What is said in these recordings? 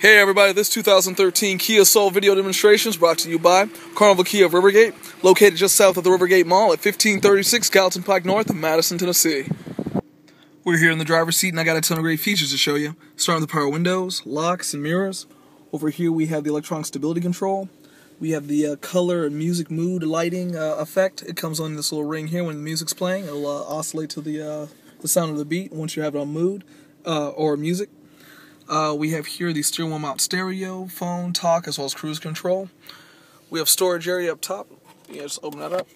Hey everybody, this 2013 Kia Soul video demonstration is brought to you by Carnival Kia of Rivergate, located just south of the Rivergate Mall at 1536 Gallatin Pike North in Madison, Tennessee. We're here in the driver's seat and I got a ton of great features to show you. Starting with the power windows, locks, and mirrors. Over here we have the electronic stability control. We have the uh, color and music mood lighting uh, effect. It comes on this little ring here when the music's playing. It'll uh, oscillate to the, uh, the sound of the beat once you have it on mood uh, or music. Uh, we have here the steering wheel mount stereo, phone, talk, as well as cruise control. We have storage area up top. Yeah, just open that up.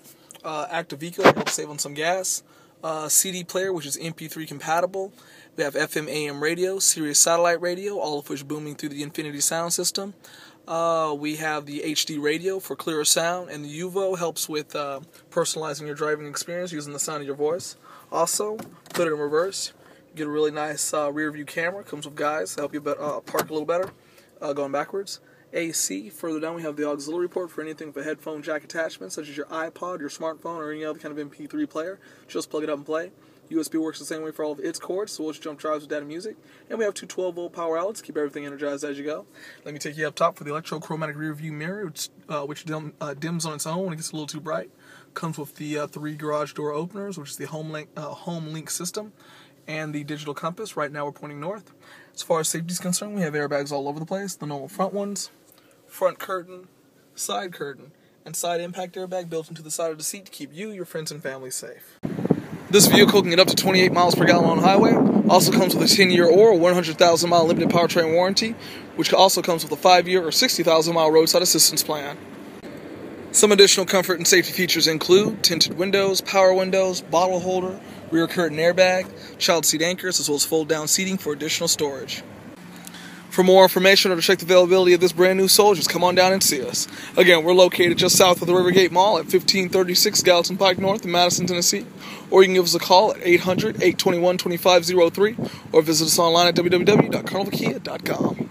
Uh, active eco, help save on some gas. Uh, CD player, which is MP3 compatible. We have FM AM radio, Sirius satellite radio, all of which booming through the Infinity sound system. Uh, we have the HD radio for clearer sound, and the UVO helps with uh, personalizing your driving experience using the sound of your voice. Also, put it in reverse. Get a really nice uh, rear view camera. Comes with guys to help you uh, park a little better uh, going backwards. AC. Further down, we have the auxiliary port for anything with a headphone jack attachment, such as your iPod, your smartphone, or any other kind of MP3 player. Just plug it up and play. USB works the same way for all of its cords, so we'll just jump drives with data music. And we have two 12 volt power outlets, keep everything energized as you go. Let me take you up top for the electrochromatic rear view mirror, which, uh, which dim, uh, dims on its own when it gets a little too bright. Comes with the uh, three garage door openers, which is the home link, uh, home link system and the digital compass. Right now we're pointing north. As far as safety is concerned, we have airbags all over the place. The normal front ones, front curtain, side curtain, and side impact airbag built into the side of the seat to keep you, your friends, and family safe. This vehicle can get up to 28 miles per gallon on highway. Also comes with a 10-year or 100,000 mile limited powertrain warranty, which also comes with a 5-year or 60,000 mile roadside assistance plan. Some additional comfort and safety features include tinted windows, power windows, bottle holder, rear curtain airbag, child seat anchors, as well as fold down seating for additional storage. For more information or to check the availability of this brand new just come on down and see us. Again, we're located just south of the Rivergate Mall at 1536 Gallatin Pike North in Madison, Tennessee. Or you can give us a call at 800 821 2503 or visit us online at www.carnivalkia.com.